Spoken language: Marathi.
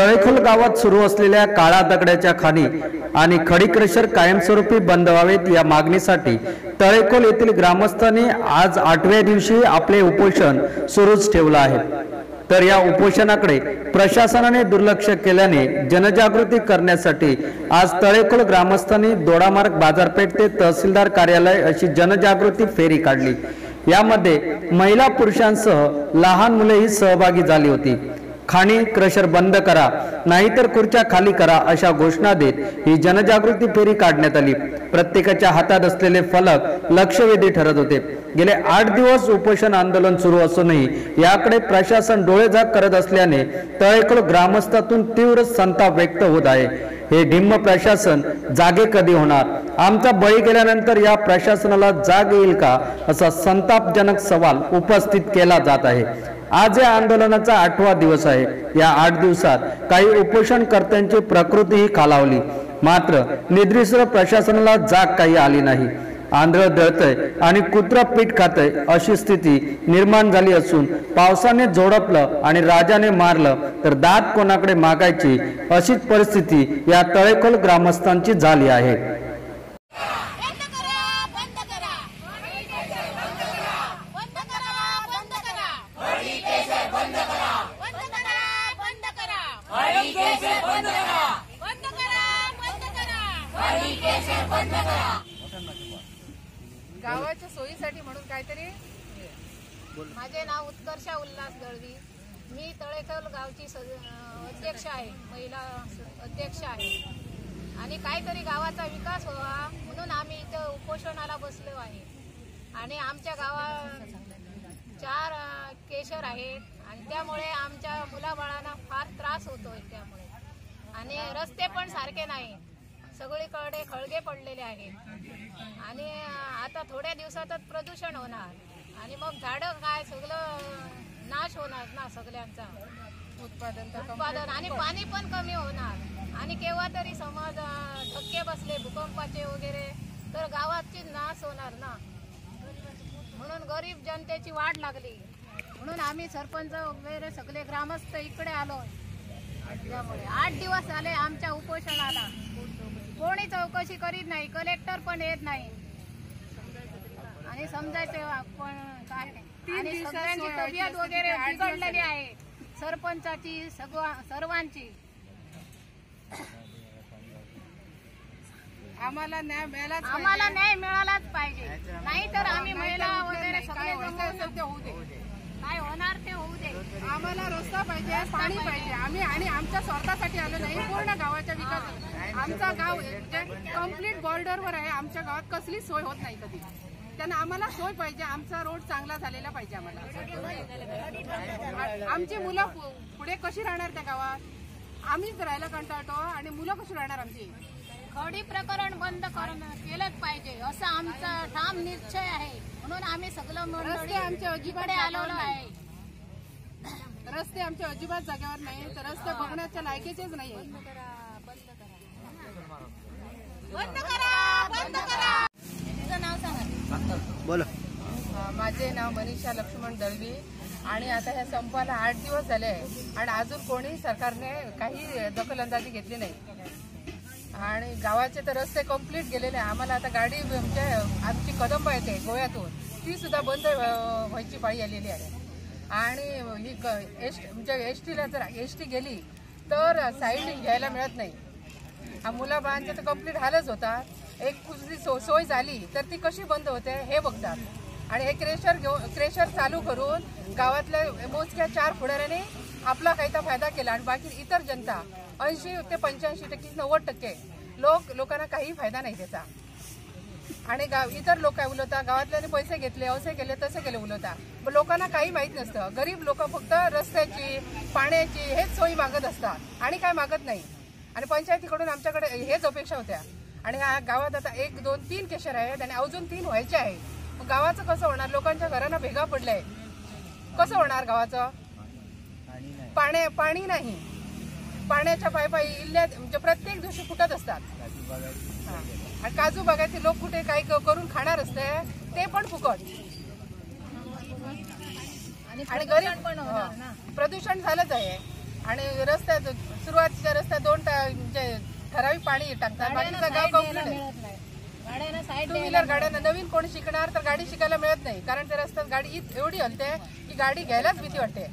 तळेखोल गावात सुरू असलेल्या काळा दगडाच्या खाणी आणि खडी क्रशर कायमस्वरूपी बंद व्हावेत या मागणीसाठी तळेखोल येथील ग्रामस्थांनी आज आठव्या दिवशी आपले उपोषण सुरूच ठेवलं आहे. तर या उपोषणाकडे प्रशासनाने दुर्लक्ष केल्याने जनजागृती करण्यासाठी आज तळेखोल ग्रामस्थांनी दोडामार्ग बाजारपेठ ते तहसीलदार कार्यालय अशी जनजागृती फेरी काढली. यामध्ये महिला पुरुषांसह लहान मुलेही सहभागी झाली होती. खाणी क्रशर बंद करा नाहीतर खुर्च्या खाली करा अशा घोषणा देत ही जनजागृती फेरी काढण्यात आली. प्रत्येकाच्या हातात असलेले फलक लक्षवेधी ठरत होते. गेले आठ दिवस उपोषण आंदोलन सुरू असूनही याकडे प्रशासन डोळेझाक करत असल्याने तळेकड ग्रामस्थातून तीव्र संताप व्यक्त होत आहे. हे ढिम्म प्रशासन जागे कधी होणार? आमचा बळी गेल्यानंतर या प्रशासनाला जाग येईल का? असा संतापजनक सवाल उपस्थित केला जात आहे. आज या आंदोलनाचा आठवा दिवस आहे. या आठ दिवसात काही उपोषणकर्त्यांची प्रकृतीही खालावली. मात्र निद्रिस्र प्रशासनाला जाग काही आली नाही. आंधळ दळतय आणि कुत्र पीठ खातय अशी स्थिती निर्माण झाली असून पावसाने झोडपलं आणि राजाने मारलं तर दात कोणाकडे मागायची अशीच परिस्थिती या तळेखोल ग्रामस्थांची झाली आहे. गावाच्या सोयीसाठी म्हणून काहीतरी. माझे नाव उत्कर्षा उल्हास दळवी. मी तळेकल गावची अध्यक्ष आहे महिला अध्यक्ष आहे. आणि काहीतरी गावाचा विकास व्हावा म्हणून आम्ही इथं उपोषणाला बसलो आहे. आणि आमच्या गावात चार केशर आहेत आणि त्यामुळे आमच्या मुलाबाळांना फार त्रास होतोय त्यामुळे. आणि रस्ते पण सारखे नाही सगळीकडे खळगे पडलेले आहेत आणि आता थोड्या दिवसातच प्रदूषण होणार. आणि मग झाडं काय सगळं नाश होणार ना सगळ्यांचा. उत्पादन उत्पादन आणि पाणी पण कमी होणार. आणि केव्हा तरी समज धक्के बसले भूकंपाचे वगैरे तर गावाची नाश होणार ना. म्हणून गरीब जनतेची वाढ लागली. म्हणून आम्ही सरपंच वगैरे सगळे ग्रामस्थ इकडे आलो त्यामुळे आठ दिवस झाले आमच्या उपोषणाला. कोणी चौकशी करीत नाही कलेक्टर पण येत नाही. आणि समजायचं काय आणि सगळ्यांची तब्येत वगैरे बिघडलेली आहे. सरपंचाची सगळं सर्वांची. आम्हाला न्याय पाहिजे. आम्हाला न्याय मिळालाच पाहिजे. नाही तर आम्ही महिला वगैरे. सगळे होऊ दे. होणार ते होऊ दे. आम्हाला रस्ता पाहिजे पाणी पाहिजे. आम्ही आणि आमच्या स्वार्थासाठी आलो नाही पूर्ण गावाच्या विकास आमचा गाव म्हणजे कंप्लीट बॉर्डरवर आहे आमच्या गावात कसली सोय होत नाही कधी. त्यांना आम्हाला सोय पाहिजे आमचा रोड चांगला झालेला पाहिजे आम्हाला. आमची मुलं पुढे कशी राहणार त्या गावात? आम्हीच राहायला कंटाळतो आणि मुलं कशी राहणार आमची? खडी प्रकरण बंद करणं केलंच पाहिजे असं आमचा ठाम निश्चय आहे. म्हणून आम्ही सगळं मंडळी रस्ते आमचे अजिबात आलेलो. आहे. रस्ते आमचे अजिबात जागेवर नाही तर रस्ते बघण्याच्या लायकीचेच नाही बंद करा बंद करा. तुझं नाव सांगा. बोला. माझे नाव मनीषा लक्ष्मण दळवी. आणि आता ह्या संपाला आठ दिवस झाले आहे. आणि अजून कोणी सरकारने काही दखलंदाजी घेतली नाही. आणि गावाचे तर रस्ते कंप्लीट गेलेले आम्हाला आता गाडी म्हणजे आमची कदंब येते गोव्यातून. ती सुद्धा बंद व्हायची पाळी आलेली आहे. आणि ही एस म्हणजे एस टीला जर एस टी गेली तर साईड घ्यायला मिळत नाही. हा मुलाबाळांचे तर कंप्लीट हालच होता. एक कुठली सो सोय झाली तर ती कशी बंद होते हे बघतात. आणि हे क्रेशर घेऊन क्रेशर चालू करून गावातल्या मोजक्या चार पुढाऱ्याने आपला काहीता फायदा केला आणि बाकी इतर जनता ऐंशी ते पंच्याऐंशी टक्के नव्वद टक्के लोक लोकांना काही फायदा नाही त्याचा. आणि गाव इतर लोक काय उलवता गावातल्याने पैसे घेतले असे केले तसे केले उलवता पण लोकांना काही माहीत नसतं. गरीब लोक फक्त रस्त्याची पाण्याची हेच सोयी मागत असतात आणि काय मागत नाही. आणि पंचायतीकडून आमच्याकडे हेच अपेक्षा होत्या. आणि ह्या गावात आता एक दोन तीन केशर आहेत आणि अजून तीन व्हायचे आहे मग गावाचं कसं होणार? लोकांच्या घरांना भेगा पडलाय. कसं होणार गावाचं? पाण्या पाणी नाही. पाण्याच्या पायपाई इल्ल्यात म्हणजे प्रत्येक दिवशी फुटत असतात. हा. आणि काजू बागायचे लोक कुठे काही करून खाणार असते ते पण फुकट. आणि गरीब प्रदूषण झालंच आहे. आणि रस्त्यात सुरुवातीच्या रस्त्यात दोन म्हणजे ठराविक पाणी टाकतात बाकीचं गाव कंप्लीट आहे टू व्हीलर गाड्यांना नवीन कोणी शिकणार तर गाडी शिकायला मिळत नाही कारण त्या रस्त्यात गाडी एवढी हलते की गाडी घ्यायलाच भीती वाटते.